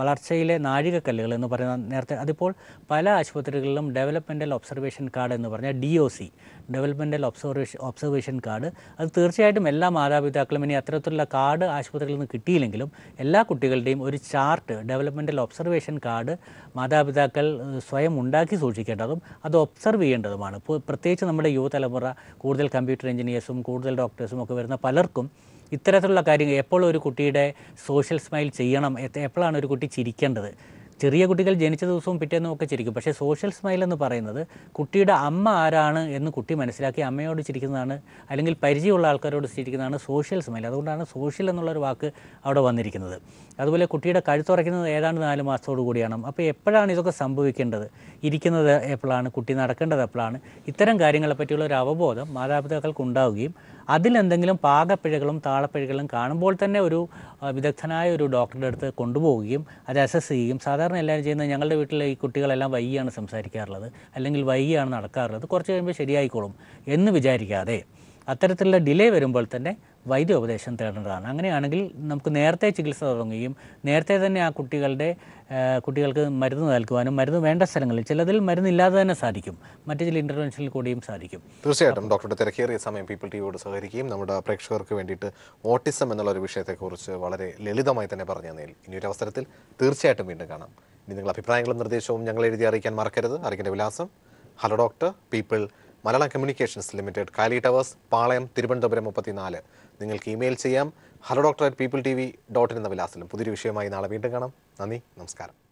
വളർച്ചയിലെ നാഴികക്കല്ലുകൾ എന്ന് പറയുന്ന നേരത്തെ അതിപ്പോൾ പല ആശുപത്രികളിലും ഡെവലപ്മെന്റൽ ഒബ്സർവേഷൻ കാർഡ് എന്ന് പറഞ്ഞാൽ D O C developmental observation observation card. അത് തീർച്ചയായിട്ടും എല്ലാ മാതാപിതാക്കളും ഇനി അത്തരത്തിലുള്ള കാർഡ് ആശുപത്രിയിൽ നിന്ന് കിട്ടിയില്ലെങ്കിലും എല്ലാ കുട്ടികളുടെയും ഒരു ചാർട്ട് ഡെവലപ്മെന്റൽ ഒബ്സർവേഷൻ കാർഡ് മാതാപിതാക്കൾ സ്വയം ഉണ്ടാക്കി സൂക്ഷിക്കേണ്ടതും അത് ഒബ്സർവ് ചെയ്യേണ്ടതുമാണ്. പ്രത്യേകിച്ച് നമ്മുടെ യുവതലമുറ കൂടുതൽ കമ്പ്യൂട്ടർ എഞ്ചിനീയേഴ്സും കൂടുതൽ ഡോക്ടേഴ്സും ഒക്കെ വരുന്ന പലർക്കും ഇത്തരത്തിലുള്ള കാര്യങ്ങൾ എപ്പോൾ ഒരു കുട്ടിയുടെ സോഷ്യൽ സ്മൈൽ ചെയ്യണം. എപ്പോഴാണ് ഒരു കുട്ടി ചിരിക്കേണ്ടത്? ചെറിയ കുട്ടികൾ ജനിച്ച ദിവസവും പിറ്റേന്നും ഒക്കെ ചിരിക്കും. പക്ഷേ സോഷ്യൽ സ്മൈൽ എന്ന് പറയുന്നത് കുട്ടിയുടെ അമ്മ ആരാണ് എന്ന് കുട്ടി മനസ്സിലാക്കി അമ്മയോട് ചിരിക്കുന്നതാണ് അല്ലെങ്കിൽ പരിചയമുള്ള ആൾക്കാരോട് ചിരിക്കുന്നതാണ് സോഷ്യൽ സ്മൈൽ അതുകൊണ്ടാണ് സോഷ്യൽ എന്നുള്ളൊരു വാക്ക് അവിടെ വന്നിരിക്കുന്നത്. അതുപോലെ കുട്ടിയുടെ കഴുത്തുറയ്ക്കുന്നത് ഏതാണ്ട് നാല് മാസത്തോടു കൂടിയാണ്. അപ്പോൾ എപ്പോഴാണ് ഇതൊക്കെ സംഭവിക്കേണ്ടത്? ഇരിക്കുന്നത് എപ്പോഴാണ്? കുട്ടി നടക്കേണ്ടത് എപ്പോഴാണ്? ഇത്തരം കാര്യങ്ങളെ പറ്റിയുള്ള ഒരു അവബോധം മാതാപിതാക്കൾക്ക് ഉണ്ടാവുകയും അതിലെന്തെങ്കിലും പാകപ്പിഴകളും താളപ്പിഴകളും കാണുമ്പോൾ തന്നെ ഒരു വിദഗ്ധനായ ഒരു ഡോക്ടറുടെ അടുത്ത് കൊണ്ടുപോവുകയും അത് അസസ് ചെയ്യുകയും സാധാരണ എല്ലാവരും ചെയ്യുന്നത് ഞങ്ങളുടെ വീട്ടിലെ ഈ കുട്ടികളെല്ലാം വൈകിയാണ് സംസാരിക്കാറുള്ളത്. അല്ലെങ്കിൽ വൈകിയാണ് നടക്കാറുള്ളത്. കുറച്ച് കഴിയുമ്പോൾ ശരിയായിക്കോളും എന്ന് വിചാരിക്കാതെ അത്തരത്തിലുള്ള ഡിലേ വരുമ്പോൾ തന്നെ വൈദ്യോപദേശം തേടേണ്ടതാണ്. അങ്ങനെയാണെങ്കിൽ നമുക്ക് നേരത്തെ ചികിത്സ തുടങ്ങുകയും നേരത്തെ തന്നെ ആ കുട്ടികളുടെ കുട്ടികൾക്ക് മരുന്ന് നൽകുവാനും മരുന്ന് വേണ്ട സ്ഥലങ്ങളിൽ ചിലതിൽ മരുന്നില്ലാതെ തന്നെ സാധിക്കും. മറ്റു ചില ഇന്റർവെൻഷനിൽ കൂടിയും സാധിക്കും. തീർച്ചയായിട്ടും ഡോക്ടറുടെ തിരക്കേറിയ സമയം പീപ്പിൾ ടി വിയോട് സഹകരിക്കുകയും നമ്മുടെ പ്രേക്ഷകർക്ക് വേണ്ടിയിട്ട് ഓട്ടിസം എന്നുള്ള ഒരു വിഷയത്തെക്കുറിച്ച് വളരെ ലളിതമായി തന്നെ പറഞ്ഞു തന്നതിൽ ഇനി ഒരു അവസരത്തിൽ തീർച്ചയായിട്ടും വീണ്ടും കാണാം. ഇനി നിങ്ങളുടെ അഭിപ്രായങ്ങളും നിർദ്ദേശവും ഞങ്ങൾ എഴുതി അറിയിക്കാൻ മറക്കരുത്. അറിയിക്കേണ്ട വിലാസം hello doctor people Malayalam communications limited കാലി ടവേഴ്സ് പാളയം തിരുവനന്തപുരം മുപ്പത്തിനാല്. നിങ്ങൾക്ക് ഇമെയിൽ ചെയ്യാം. Hello doctor at people T V dot എന്ന വിലാസത്തിലും പുതിയൊരു വിഷയമായി നാളെ വീണ്ടും കാണാം. നന്ദി നമസ്കാരം.